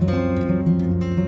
Música